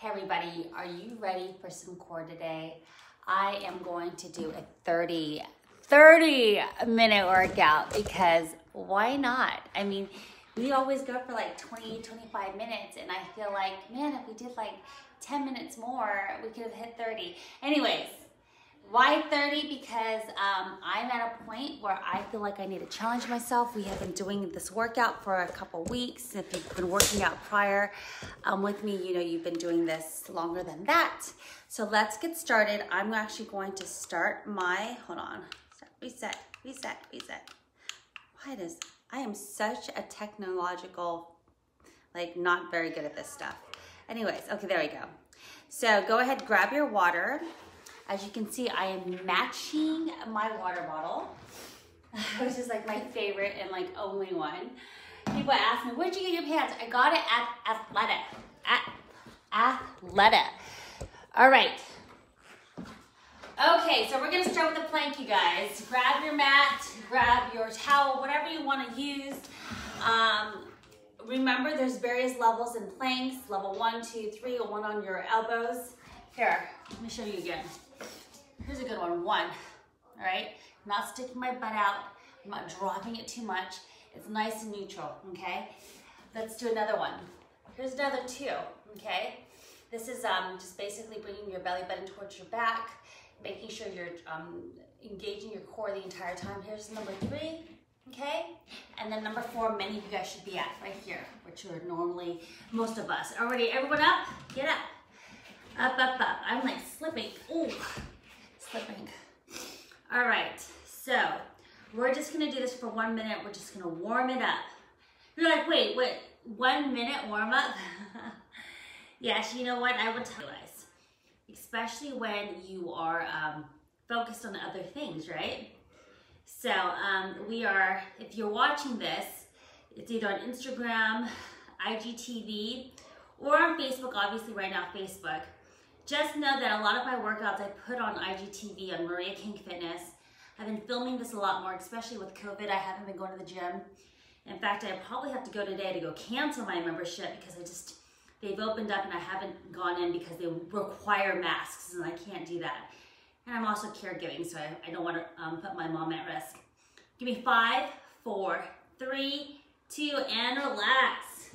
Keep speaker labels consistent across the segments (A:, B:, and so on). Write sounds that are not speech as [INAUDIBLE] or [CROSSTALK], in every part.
A: Hey everybody, are you ready for some core today? I am going to do a 30, 30 minute workout because why not? I mean, we always go for like 20, 25 minutes and I feel like, man, if we did like 10 minutes more, we could have hit 30. Anyways, why 30? Because um, I'm at a point where I feel like I need to challenge myself. We have been doing this workout for a couple weeks. If you've been working out prior um, with me, you know you've been doing this longer than that. So let's get started. I'm actually going to start my, hold on, reset, reset, reset. Why does, I am such a technological, like not very good at this stuff. Anyways, okay, there we go. So go ahead, grab your water. As you can see, I am matching my water bottle, [LAUGHS] which is like my favorite and like only one. People ask me, where'd you get your pants? I got it at Athleta. At Athleta. All right. Okay, so we're gonna start with the plank, you guys. Grab your mat, grab your towel, whatever you wanna use. Um, remember, there's various levels in planks, level one, two, three, one on your elbows. Here, let me show you again. Here's a good one, one, all right? I'm not sticking my butt out. I'm not dropping it too much. It's nice and neutral, okay? Let's do another one. Here's another two, okay? This is um, just basically bringing your belly button towards your back, making sure you're um, engaging your core the entire time. Here's number three, okay? And then number four, many of you guys should be at right here, which are normally most of us. Already, everyone up? Get up. Up, up, up. I'm like slipping. Ooh slipping. All right, so we're just gonna do this for one minute. We're just gonna warm it up. You're like, wait, wait, one minute warm up? [LAUGHS] yes, you know what, I would tell you guys, especially when you are um, focused on other things, right? So um, we are, if you're watching this, it's either on Instagram, IGTV, or on Facebook, obviously right now, Facebook. Just know that a lot of my workouts I put on IGTV on Maria Kang Fitness. I've been filming this a lot more, especially with COVID. I haven't been going to the gym. In fact, I probably have to go today to go cancel my membership because I just, they've opened up and I haven't gone in because they require masks and I can't do that. And I'm also caregiving, so I, I don't want to um, put my mom at risk. Give me five, four, three, two, and relax.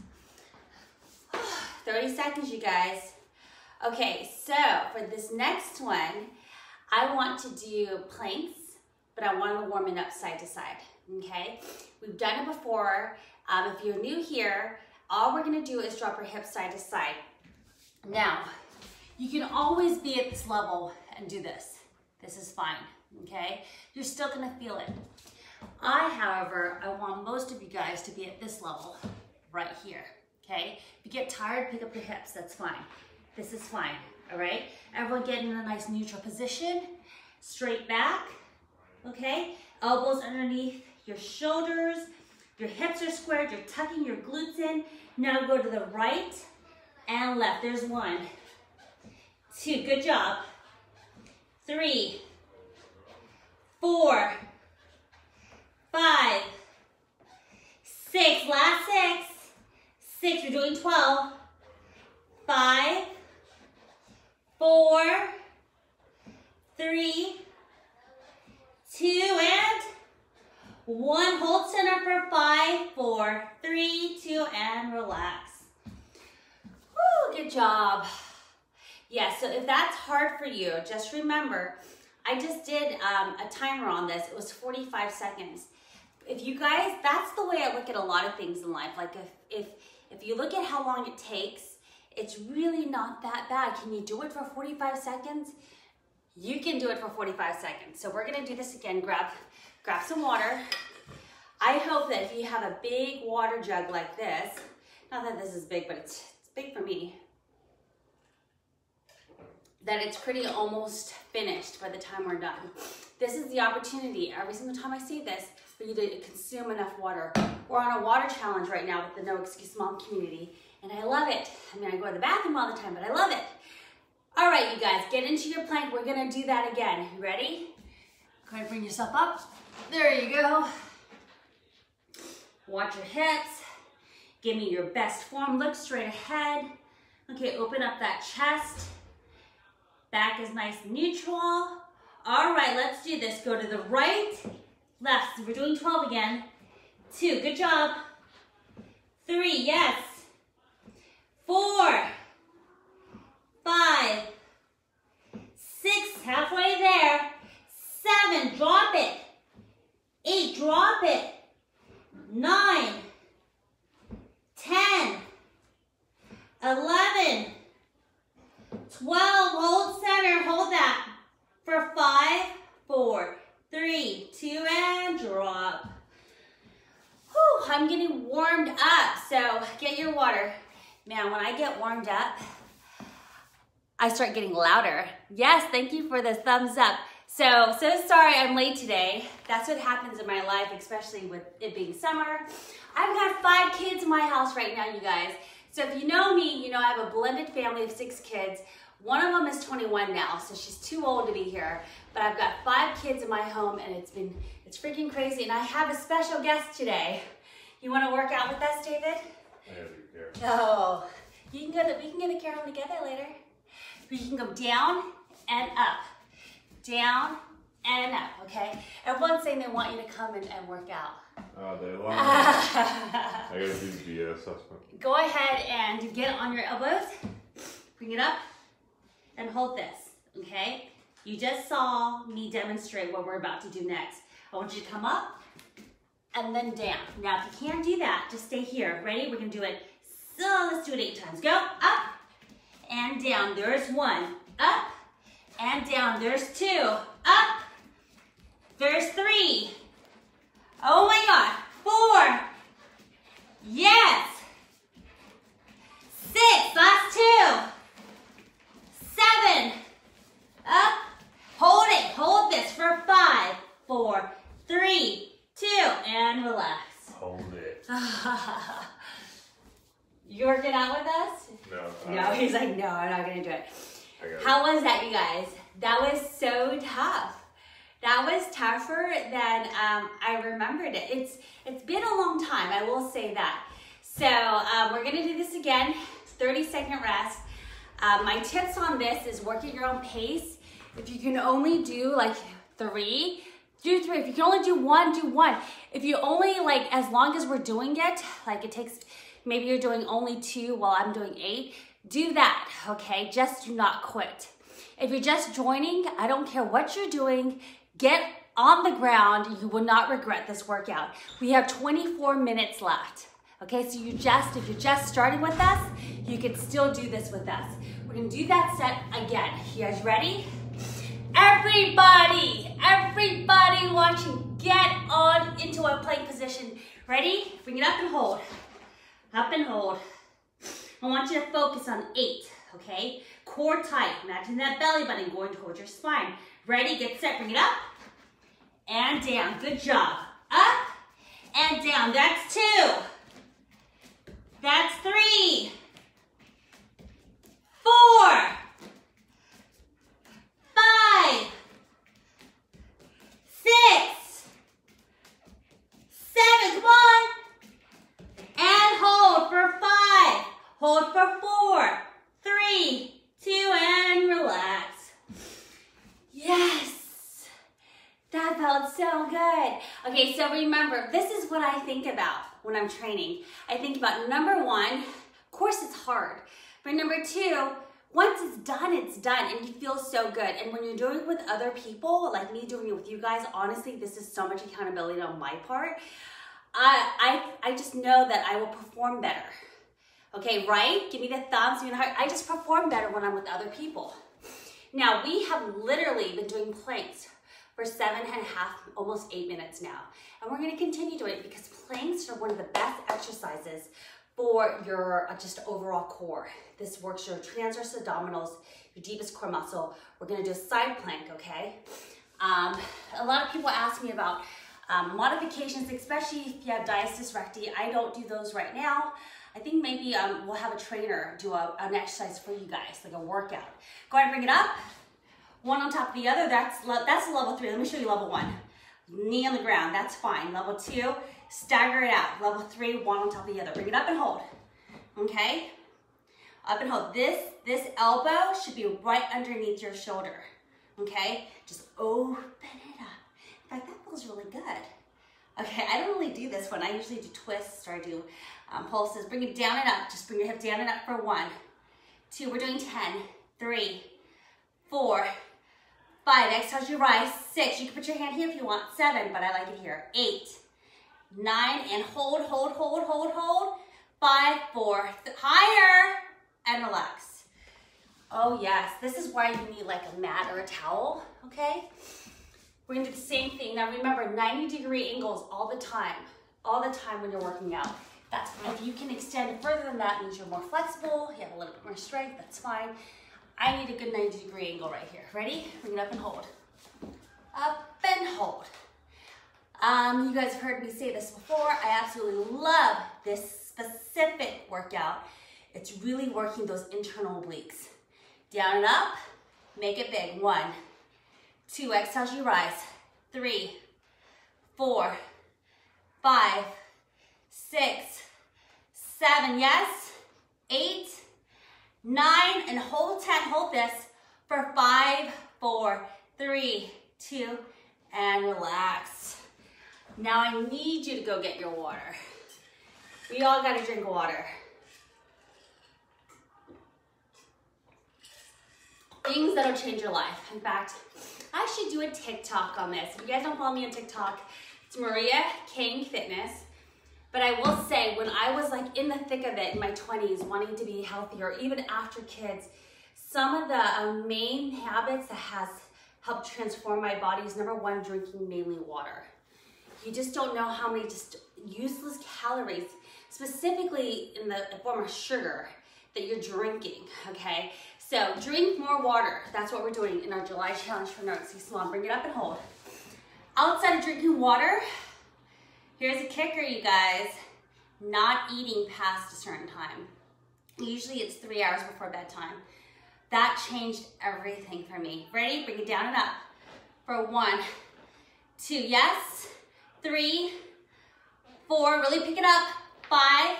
A: [SIGHS] 30 seconds, you guys. Okay, so for this next one, I want to do planks, but I want to warm it up side to side, okay? We've done it before. Um, if you're new here, all we're gonna do is drop our hips side to side. Now, you can always be at this level and do this. This is fine, okay? You're still gonna feel it. I, however, I want most of you guys to be at this level right here, okay? If you get tired, pick up your hips, that's fine. This is fine, all right? Everyone get in a nice neutral position. Straight back, okay? Elbows underneath your shoulders. Your hips are squared. You're tucking your glutes in. Now go to the right and left. There's one, two, good job. Three, four, five, six, last six, six, you're doing 12, five, four, three, two, and one. Hold center for five, four, three, two, and relax. Woo, good job. Yeah, so if that's hard for you, just remember, I just did um, a timer on this. It was 45 seconds. If you guys, that's the way I look at a lot of things in life. Like if, if, if you look at how long it takes it's really not that bad. Can you do it for 45 seconds? You can do it for 45 seconds. So we're gonna do this again. Grab, grab some water. I hope that if you have a big water jug like this, not that this is big, but it's, it's big for me, that it's pretty almost finished by the time we're done. This is the opportunity, every single time I see this, for you to consume enough water. We're on a water challenge right now with the No Excuse Mom community. And I love it. I mean, I go to the bathroom all the time, but I love it. All right, you guys, get into your plank. We're gonna do that again. You ready? Go ahead bring yourself up. There you go. Watch your hips. Give me your best form. Look straight ahead. Okay, open up that chest. Back is nice and neutral. All right, let's do this. Go to the right, left. We're doing 12 again. Two, good job. Three, yes. Four, five, six, halfway there. Seven, drop it. Eight, drop it. Nine, ten, eleven, twelve. hold center, hold that. For five, four, three, two, and drop. Whew, I'm getting warmed up, so get your water. Man, when I get warmed up, I start getting louder. Yes, thank you for the thumbs up. So, so sorry I'm late today. That's what happens in my life, especially with it being summer. I've got five kids in my house right now, you guys. So if you know me, you know I have a blended family of six kids. One of them is 21 now, so she's too old to be here. But I've got five kids in my home and it's been, it's freaking crazy. And I have a special guest today. You wanna work out with us, David?
B: I have to care.
A: Oh, you can go to, we can go to Carol together later. We can go down and up, down and up, okay? Everyone's saying they want you to come and, and work out.
B: Oh, they [LAUGHS] love. I gotta do the BS assessment.
A: Go ahead and get on your elbows, bring it up, and hold this, okay? You just saw me demonstrate what we're about to do next. I want you to come up and then down. Now, if you can't do that, just stay here. Ready? We're gonna do it. So let's do it eight times. Go up and down. There's one. Up and down. There's two. Up. There's three. Oh my God. Four. Yes. Six. Last two. Seven. Up. Hold it. Hold this for five, four, three, two, and relax.
B: Hold it. [LAUGHS]
A: you working out with us?
B: No.
A: No, he's like, no, I'm not gonna do it. How was that, you guys? That was so tough. That was tougher than um, I remembered it. It's it's been a long time, I will say that. So um, we're gonna do this again, 30 second rest. Um, my tips on this is work at your own pace. If you can only do like three, do three. If you can only do one, do one. If you only like, as long as we're doing it, like it takes, maybe you're doing only two while I'm doing eight, do that, okay? Just do not quit. If you're just joining, I don't care what you're doing, get on the ground. You will not regret this workout. We have 24 minutes left. Okay, so you just, if you're just starting with us, you can still do this with us. We're gonna do that set again. You guys ready? Everybody, everybody watching, get on into a plank position. Ready? Bring it up and hold. Up and hold. I want you to focus on eight, okay? Core tight. Imagine that belly button going towards your spine. Ready, get set, bring it up and down. Good job. Up and down. That's two. That's three. Four. Five. Six. Seven. And hold for five. Hold for four. Three. Two. And relax. Yes. That felt so good. Okay, so remember, this is what I think about when I'm training. I think about number one, of course it's hard, but number two, once it's done, it's done and you feel so good. And when you're doing it with other people, like me doing it with you guys, honestly, this is so much accountability on my part. I, I, I just know that I will perform better. Okay, right? Give me the thumbs, give me the heart. I just perform better when I'm with other people. Now, we have literally been doing planks for seven and a half, almost eight minutes now. And we're gonna continue doing it because planks are one of the best exercises for your uh, just overall core. This works your transverse abdominals, your deepest core muscle. We're gonna do a side plank, okay? Um, a lot of people ask me about um, modifications, especially if you have diastasis recti. I don't do those right now. I think maybe um, we'll have a trainer do a, an exercise for you guys, like a workout. Go ahead and bring it up. One on top of the other, that's, that's level three. Let me show you level one. Knee on the ground, that's fine. Level two, stagger it out. Level three, one on top of the other. Bring it up and hold, okay? Up and hold. This, this elbow should be right underneath your shoulder. Okay? Just open it up. In fact, that feels really good. Okay, I don't really do this one. I usually do twists or I do um, pulses. Bring it down and up. Just bring your hip down and up for one, two, we're doing 10, three, four, five, exhale as you rise, six, you can put your hand here if you want, seven, but I like it here, eight, nine, and hold, hold, hold, hold, hold, five, four, higher, and relax. Oh yes, this is why you need like a mat or a towel, okay? We're gonna do the same thing. Now remember, 90 degree angles all the time, all the time when you're working out. That's fine. If you can extend further than that, means you're more flexible, you have a little bit more strength, that's fine. I need a good 90 degree angle right here. Ready? Bring it up and hold. Up and hold. Um, you guys have heard me say this before. I absolutely love this specific workout. It's really working those internal obliques. Down and up, make it big. One, two, exhale as you rise. Three, four, five, six, seven, yes, eight, nine, and hold 10, hold this for five, four, three, two, and relax. Now I need you to go get your water. We all gotta drink water. Things that'll change your life. In fact, I should do a TikTok on this. If you guys don't follow me on TikTok, it's Maria Kang Fitness. But I will say, when I was like in the thick of it in my 20s, wanting to be healthier, even after kids, some of the um, main habits that has helped transform my body is number one, drinking mainly water. You just don't know how many just useless calories, specifically in the form of sugar, that you're drinking, okay? So drink more water. That's what we're doing in our July [LAUGHS] challenge for Nerds. See bring it up and hold. Outside of drinking water, Here's a kicker, you guys. Not eating past a certain time. Usually it's three hours before bedtime. That changed everything for me. Ready? Bring it down and up. For one, two, yes, three, four, really pick it up, five,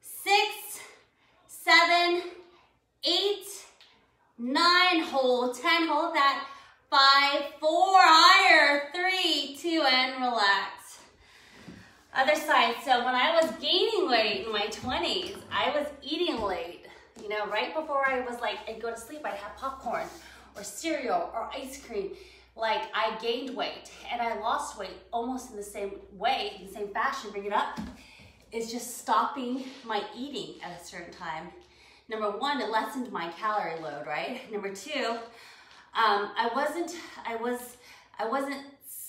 A: six, seven, eight, nine, hold, 10, hold that, five, four, higher, three, two, and relax. Other side, so when I was gaining weight in my 20s, I was eating late. You know, right before I was like, I'd go to sleep, I'd have popcorn or cereal or ice cream. Like I gained weight and I lost weight almost in the same way, in the same fashion, bring it up, is just stopping my eating at a certain time. Number one, it lessened my calorie load, right? Number two, um, I wasn't, I was, I wasn't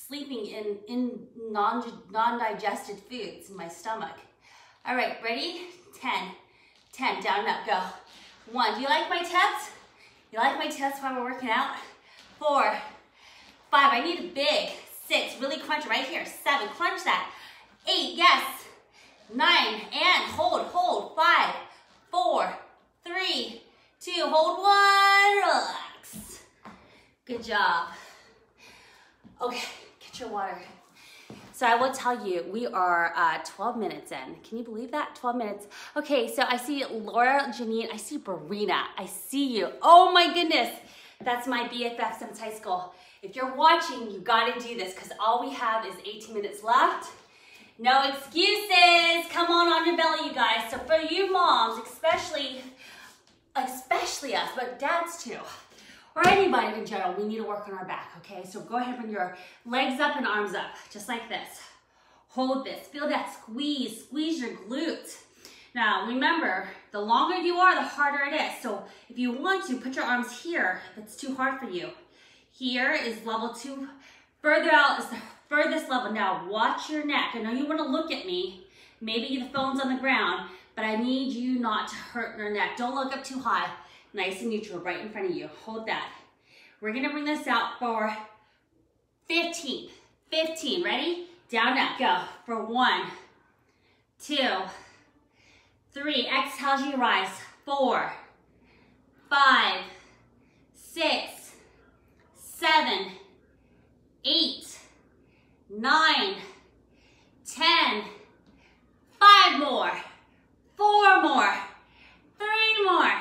A: sleeping in, in non, non-digested foods in my stomach. All right, ready? 10, 10, down and up, go. One, do you like my tips? You like my tips while we're working out? Four, five, I need a big. Six, really crunch right here. Seven, crunch that. Eight, yes. Nine, and hold, hold. Five, four, three, two, hold one, relax. Good job. Okay your water. So I will tell you, we are uh, 12 minutes in. Can you believe that? 12 minutes. Okay, so I see Laura Janine, I see Barina, I see you. Oh my goodness, that's my BFF since high school. If you're watching, you gotta do this because all we have is 18 minutes left. No excuses. Come on on your belly, you guys. So for you moms, especially, especially us, but dads too or anybody in general, we need to work on our back, okay? So go ahead and bring your legs up and arms up, just like this. Hold this, feel that squeeze, squeeze your glutes. Now remember, the longer you are, the harder it is. So if you want to, put your arms here if it's too hard for you. Here is level two. Further out is the furthest level. Now watch your neck. I know you wanna look at me. Maybe the phone's on the ground, but I need you not to hurt your neck. Don't look up too high nice and neutral right in front of you. Hold that. We're gonna bring this out for 15. 15, ready? Down, up, go. For one, two, three. Exhale as you rise. Four, five, six, seven, eight, nine, ten. Five more, four more, three more,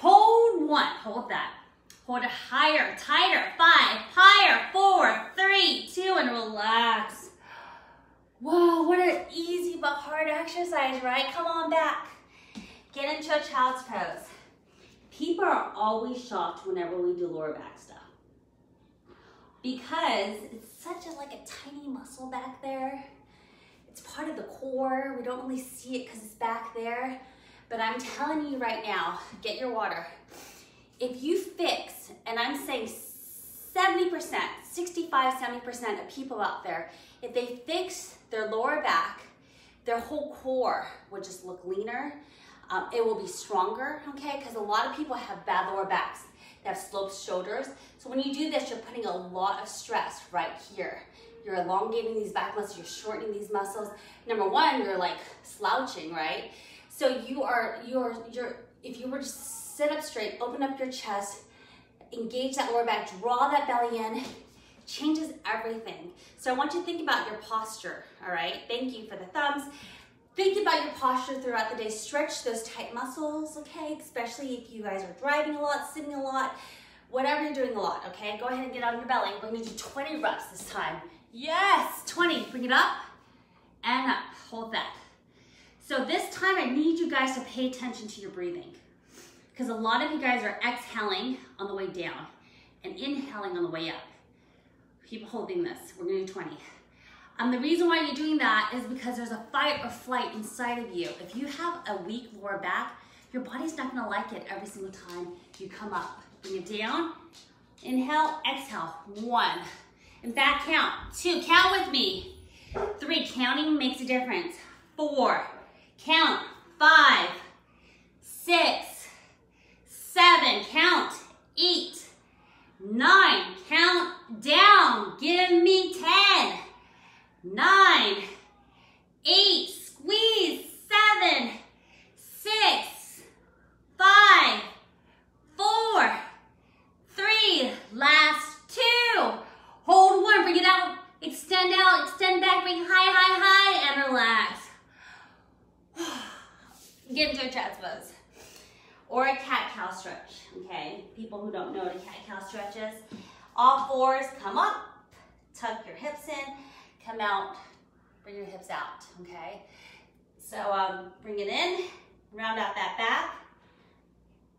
A: hold one. Hold that. Hold it higher, tighter, five, higher, four, three, two, and relax. Whoa, what an easy but hard exercise, right? Come on back. Get into a child's pose. People are always shocked whenever we do lower back stuff because it's such a like a tiny muscle back there. It's part of the core. We don't really see it because it's back there. But I'm telling you right now, get your water. If you fix, and I'm saying 70%, 65, 70% of people out there, if they fix their lower back, their whole core would just look leaner. Um, it will be stronger, okay? Because a lot of people have bad lower backs. They have sloped shoulders. So when you do this, you're putting a lot of stress right here. You're elongating these back muscles, you're shortening these muscles. Number one, you're like slouching, right? So you are, you're, you're, if you were to sit up straight, open up your chest, engage that lower back, draw that belly in, changes everything. So I want you to think about your posture, all right? Thank you for the thumbs. Think about your posture throughout the day. Stretch those tight muscles, okay? Especially if you guys are driving a lot, sitting a lot, whatever you're doing a lot, okay? Go ahead and get on your belly. We're gonna do 20 reps this time. Yes, 20. Bring it up and up. Hold that. So this time I need you guys to pay attention to your breathing because a lot of you guys are exhaling on the way down and inhaling on the way up. Keep holding this. We're gonna do 20. Um, the reason why you're doing that is because there's a fight or flight inside of you. If you have a weak lower back, your body's not gonna like it every single time you come up. Bring it down, inhale, exhale, one. And fact, count, two, count with me. Three, counting makes a difference. Four, count, five, six, seven, count, eight, nine, count down, give me 10, nine, eight, squeeze, seven, six, five, four, three, last two. Hold one, bring it out, extend out, extend back, bring high, high, high, and relax. Get into a chest pose. Or a cat-cow stretch, okay? People who don't know what a cat-cow stretch is. All fours, come up, tuck your hips in, come out, bring your hips out, okay? So um, bring it in, round out that back,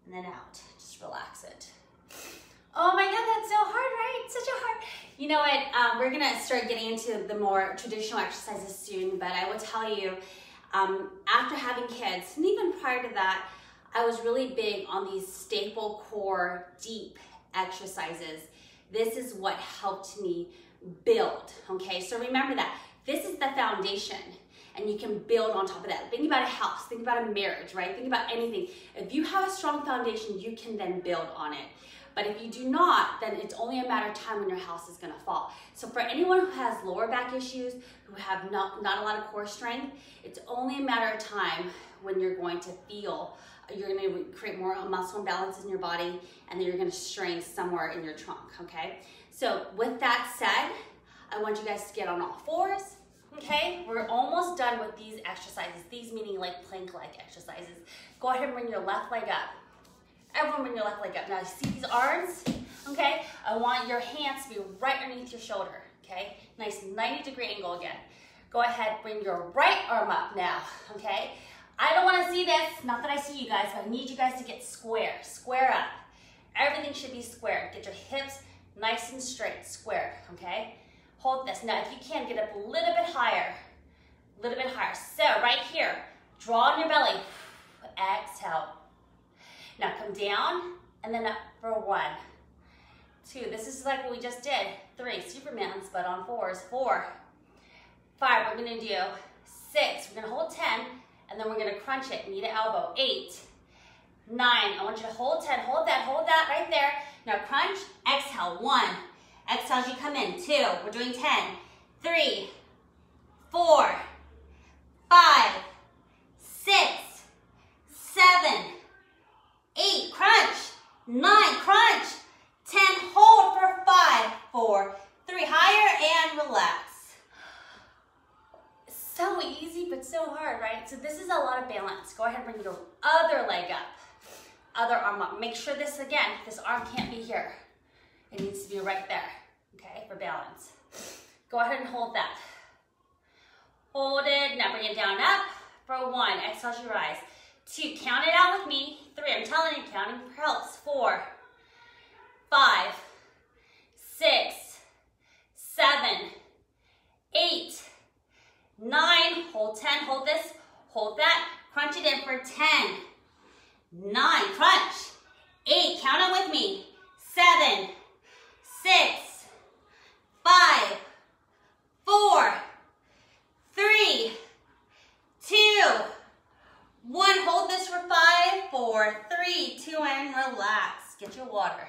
A: and then out. Just relax it. Oh my God, that's so hard, right? Such a hard. You know what? Um, we're gonna start getting into the more traditional exercises soon, but I will tell you, um, after having kids, and even prior to that, I was really big on these staple core deep exercises. This is what helped me build, okay? So remember that. This is the foundation and you can build on top of that. Think about a house, think about a marriage, right? Think about anything. If you have a strong foundation, you can then build on it. But if you do not, then it's only a matter of time when your house is gonna fall. So for anyone who has lower back issues, who have not, not a lot of core strength, it's only a matter of time when you're going to feel, you're gonna create more muscle imbalances in your body, and then you're gonna strain somewhere in your trunk, okay? So with that said, I want you guys to get on all fours, okay? We're almost done with these exercises, these meaning like plank-like exercises. Go ahead and bring your left leg up. Everyone bring your left leg up. Now see these arms, okay? I want your hands to be right underneath your shoulder, okay? Nice 90 degree angle again. Go ahead, bring your right arm up now, okay? I don't wanna see this, not that I see you guys, but I need you guys to get square, square up. Everything should be square. Get your hips nice and straight, square, okay? Hold this. Now, if you can, get up a little bit higher, a little bit higher. So, right here, draw on your belly. Exhale. Now, come down and then up for one, two. This is like what we just did. Three, Superman's, but on fours. Four, five, we're gonna do six. We're gonna hold 10, and then we're gonna crunch it, knee to elbow. Eight, nine. I want you to hold 10. Hold that, hold that right there. Now crunch, exhale. One. Exhale as you come in. Two. We're doing 10. Three, four, five, six, seven, eight. Crunch. Nine. Crunch. 10. Hold for five, four, three. Higher and relax so easy, but so hard, right? So this is a lot of balance. Go ahead and bring your other leg up. other arm up. Make sure this, again, this arm can't be here. It needs to be right there, okay, for balance. Go ahead and hold that. Hold it, now bring it down up for one. Exhale as you rise. Two, count it out with me. Three, I'm telling you, counting helps. Four, five, six, seven, eight, nine, hold 10, hold this, hold that, crunch it in for 10, nine, crunch, eight, count it with me, seven, six, five, four, three, two, one. Hold this for five, four, three, two, and relax. Get your water.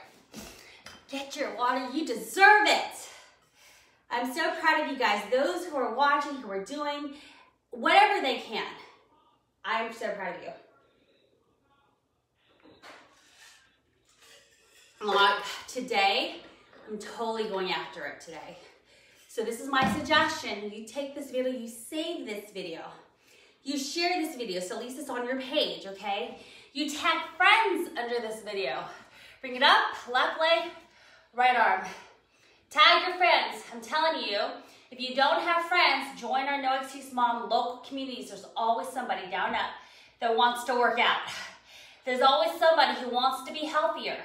A: Get your water. You deserve it. I'm so proud of you guys. Those who are watching, who are doing whatever they can. I'm so proud of you. Uh, today, I'm totally going after it today. So this is my suggestion. You take this video, you save this video. You share this video, so at least it's on your page, okay? You tag friends under this video. Bring it up, left leg, right arm. Tag your friends. I'm telling you, if you don't have friends, join our No Excuse Mom local communities. There's always somebody down up that wants to work out. There's always somebody who wants to be healthier.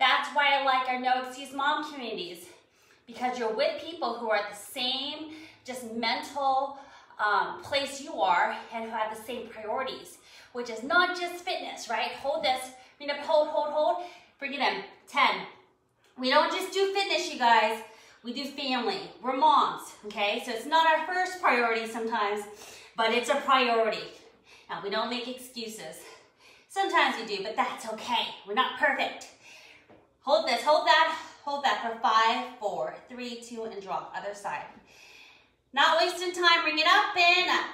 A: That's why I like our No Excuse Mom communities because you're with people who are the same just mental um, place you are and who have the same priorities, which is not just fitness, right? Hold this, bring up, hold, hold, hold, bring it in, 10. We don't just do fitness, you guys. We do family. We're moms, okay? So it's not our first priority sometimes, but it's a priority. Now, we don't make excuses. Sometimes we do, but that's okay. We're not perfect. Hold this, hold that, hold that for five, four, three, two, and drop. Other side. Not wasting time. Bring it up and up.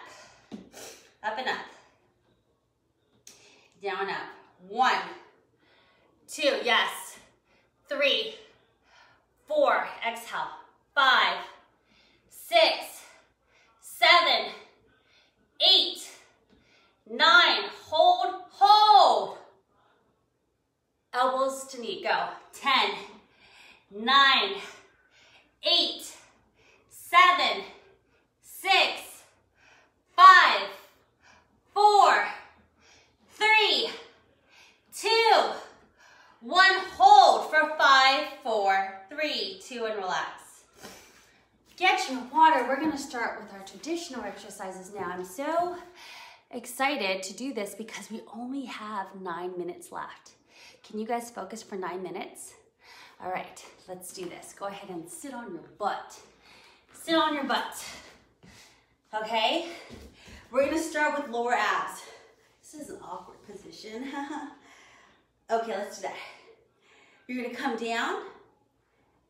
A: Up and up. Down, up. One, two, yes. Three, four, exhale. Five, six, seven, eight, nine. Hold, hold. Elbows to knee, go. Ten, nine, eight, seven, six, five, four, three, two, one. Hold for five, four, three, two, and relax. Get your water. We're gonna start with our traditional exercises now. I'm so excited to do this because we only have nine minutes left. Can you guys focus for nine minutes? All right, let's do this. Go ahead and sit on your butt. Sit on your butt. Okay? We're gonna start with lower abs. This is an awkward position. [LAUGHS] okay, let's do that. You're gonna come down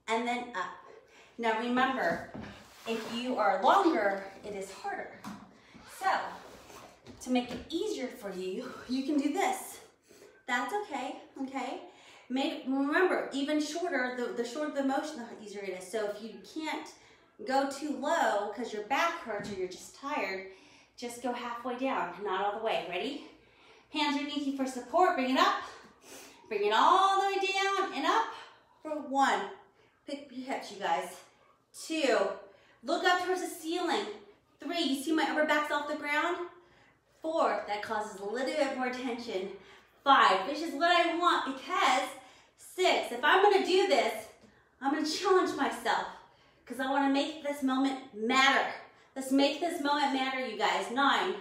A: and then up. Now remember, if you are longer, it is harder. So, to make it easier for you, you can do this. That's okay, okay? Make, remember, even shorter, the, the shorter the motion, the easier it is. So if you can't go too low because your back hurts or you're just tired, just go halfway down, not all the way. Ready? Hands underneath you for support. Bring it up. Bring it all the way down and up for one. Pick your hips, you guys. Two. Look up towards the ceiling. Three. You see my upper back's off the ground? Four. That causes a little bit more tension. Five. Which is what I want because six. If I'm to do this, I'm to challenge myself because I want to make this moment matter. Let's make this moment matter, you guys. Nine.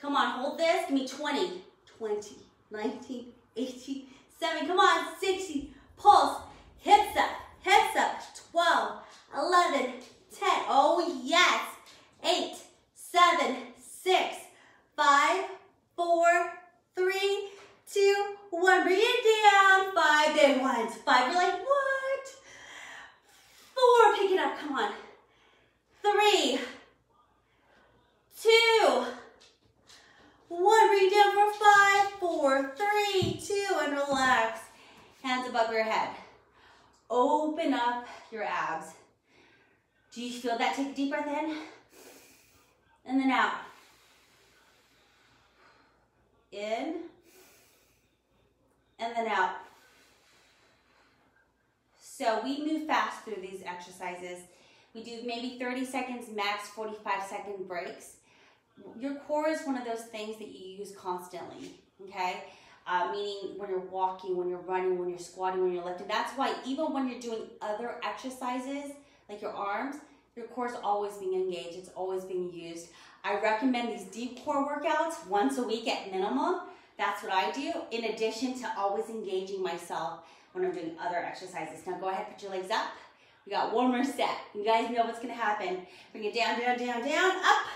A: Come on, hold this. Give me 20. 20, 19, 18, 7. Come on, 60. Pulse. Hips up. Hips up. 12, 11, 10. Oh, yes. 8, 7, 6, 5, 4, 3, 2, 1. Bring it down. 5 big ones. 5. You're like, what? 4. Pick it up. Come on. 3, 2, one, bring down for five, four, three, two, and relax. Hands above your head. Open up your abs. Do you feel that? Take a deep breath in. And then out. In. and then out. So we move fast through these exercises. We do maybe 30 seconds, max 45 second breaks. Your core is one of those things that you use constantly, okay? Uh, meaning when you're walking, when you're running, when you're squatting, when you're lifting. That's why even when you're doing other exercises, like your arms, your core is always being engaged. It's always being used. I recommend these deep core workouts once a week at minimum. That's what I do, in addition to always engaging myself when I'm doing other exercises. Now go ahead, put your legs up. We got one more set. You guys know what's gonna happen. Bring it down, down, down, down, up.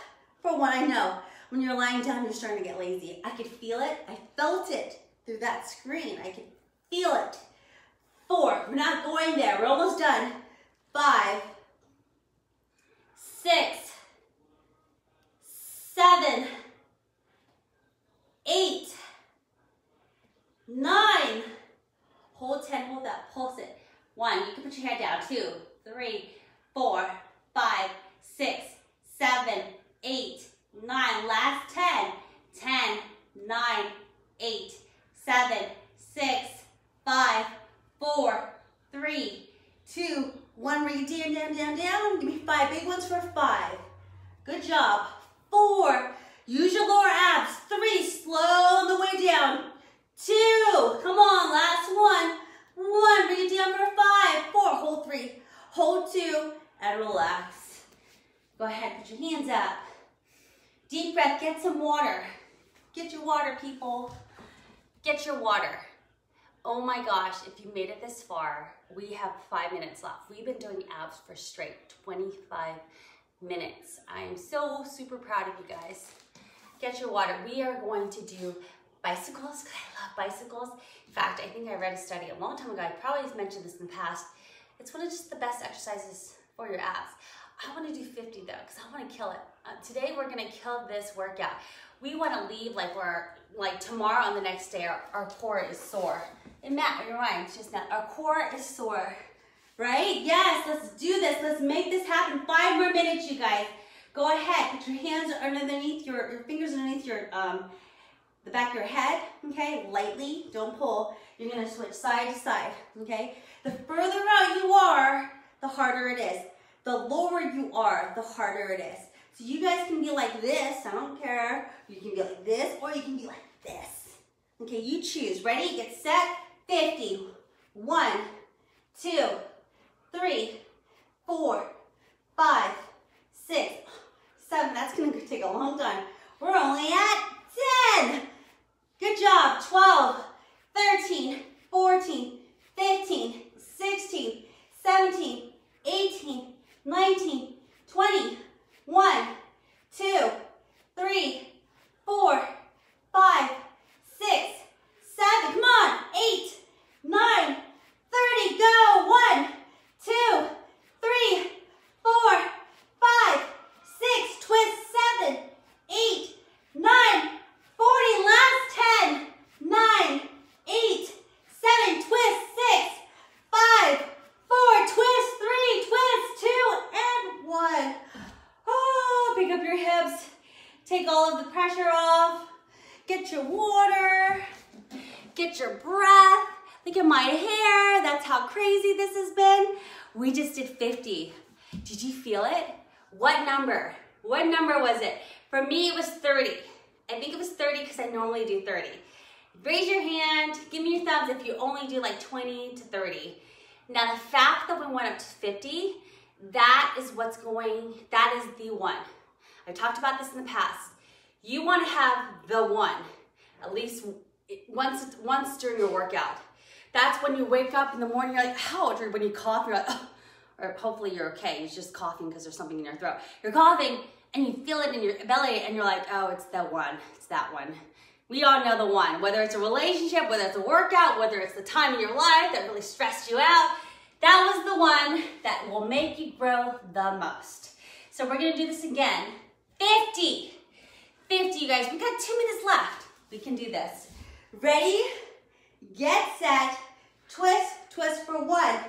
A: For what I know, when you're lying down, you're starting to get lazy. I could feel it. I felt it through that screen. I could feel it. Four, we're not going there. We're almost done. Five, six, seven, eight, nine, hold 10, hold that, pulse it. One, you can put your head down. Two, three, four, five, six, seven, eight, nine. Last 10. 10, 9, 8, 7, 6, 5, 4, 3, 2, 1. Bring it down, down, down, down. Give me five big ones for five. Good job. Four. Use your lower abs. Three. Slow on the way down. Two. Come on. Last one. One. Bring it down for five. Four. Hold three. Hold two. And relax. Go ahead. Put your hands up. Deep breath. Get some water. Get your water, people. Get your water. Oh my gosh, if you made it this far, we have five minutes left. We've been doing abs for straight 25 minutes. I am so super proud of you guys. Get your water. We are going to do bicycles I love bicycles. In fact, I think I read a study a long time ago. I probably mentioned this in the past. It's one of just the best exercises for your abs. I want to do 50 though because I want to kill it. Uh, today we're going to kill this workout. We want to leave like we're like tomorrow on the next day our, our core is sore. And Matt, you're right, it's just not. Our core is sore, right? Yes, let's do this. Let's make this happen. Five more minutes, you guys. Go ahead, put your hands underneath your, your fingers underneath your, um, the back of your head, okay? Lightly, don't pull. You're gonna switch side to side, okay? The further out you are, the harder it is. The lower you are, the harder it is. So you guys can be like this, I don't care. You can be like this, or you can be like this. Okay, you choose. Ready? Get set. 50. One, two, three, four, five, six, seven. That's to take a long time. We're only at 10. Good job. 12, 13, 14, 15, 16, 17, 18, 19, 20, 1, 2, 3, 4, 5, 6, seven, come on, eight, nine, 30, go, one, two, three, four, five, six, twist, seven, eight, nine, 40, last 10, nine, eight, seven, twist, six, five, four, twist, three, twist, two, and one. Oh, pick up your hips, take all of the pressure off, get your water. Get your breath. Look at my hair. That's how crazy this has been. We just did 50. Did you feel it? What number? What number was it? For me, it was 30. I think it was 30 because I normally do 30. Raise your hand. Give me your thumbs if you only do like 20 to 30. Now, the fact that we went up to 50, that is what's going, that is the one. I talked about this in the past. You want to have the one, at least once, once during your workout. That's when you wake up in the morning, you're like, ouch, or when you cough, you're like, oh. or hopefully you're okay. You're just coughing because there's something in your throat. You're coughing and you feel it in your belly and you're like, oh, it's that one, it's that one. We all know the one, whether it's a relationship, whether it's a workout, whether it's the time in your life that really stressed you out, that was the one that will make you grow the most. So we're gonna do this again. 50, 50, you guys. We got two minutes left. We can do this. Ready, get set, twist, twist for one,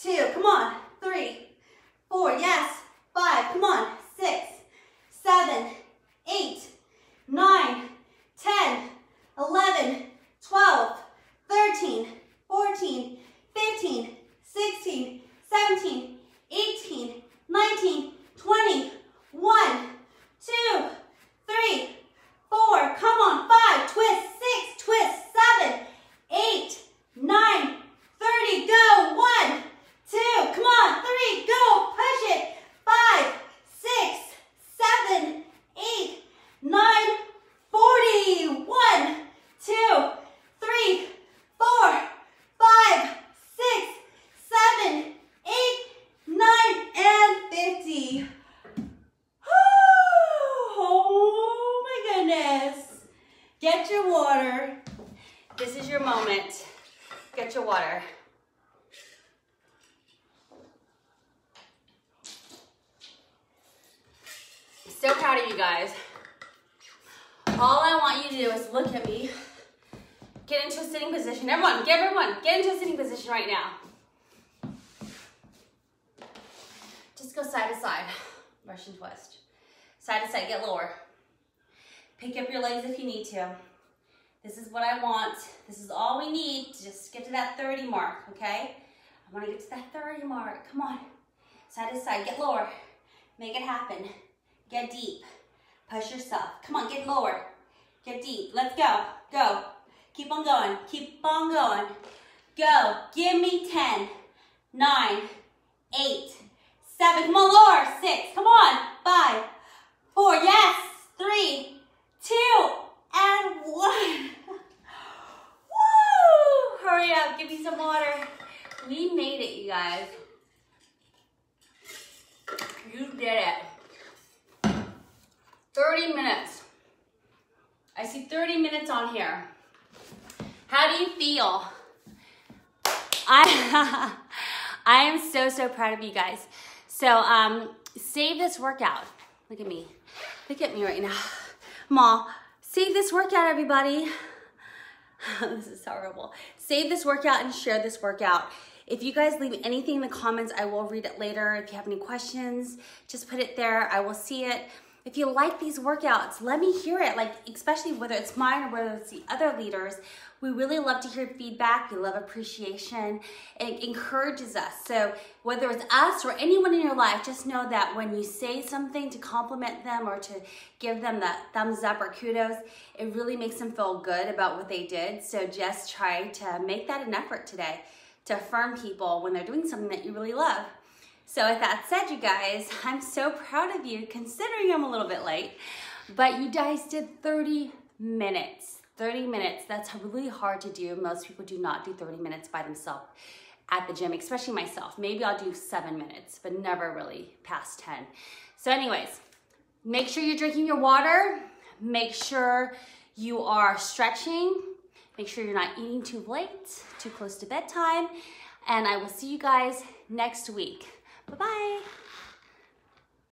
A: two, come on, three, four, yes, five, come on, six, seven, eight, nine, 10, 11, 12, 13, 14, 15, 16, 17, 18, 19, 20, one, two, three, four, come on, five, twist, six, twist, seven, I wanna get to that 30 mark. Come on. Side to side, get lower. Make it happen. Get deep. Push yourself. Come on, get lower. Get deep. Let's go. Go. Keep on going. Keep on going. Go. Give me 10, 9, 8, 7. Come on, lower. 6. Come on. 5, 4. Yes. 3, 2, and 1. [LAUGHS] Woo! Hurry up. Give me some water. We made it, you guys. You did it. 30 minutes. I see 30 minutes on here. How do you feel? I, [LAUGHS] I am so, so proud of you guys. So um, save this workout. Look at me. Look at me right now. Ma, save this workout, everybody. [LAUGHS] this is horrible. Save this workout and share this workout. If you guys leave anything in the comments, I will read it later. If you have any questions, just put it there. I will see it. If you like these workouts, let me hear it. Like, especially whether it's mine or whether it's the other leaders, we really love to hear feedback. We love appreciation. It encourages us. So whether it's us or anyone in your life, just know that when you say something to compliment them or to give them that thumbs up or kudos, it really makes them feel good about what they did. So just try to make that an effort today to affirm people when they're doing something that you really love. So with that said, you guys, [LAUGHS] I'm so proud of you considering I'm a little bit late, but you guys did 30 minutes. 30 minutes, that's really hard to do. Most people do not do 30 minutes by themselves at the gym, especially myself. Maybe I'll do seven minutes, but never really past 10. So anyways, make sure you're drinking your water. Make sure you are stretching. Make sure you're not eating too late, too close to bedtime. And I will see you guys next week. Bye-bye.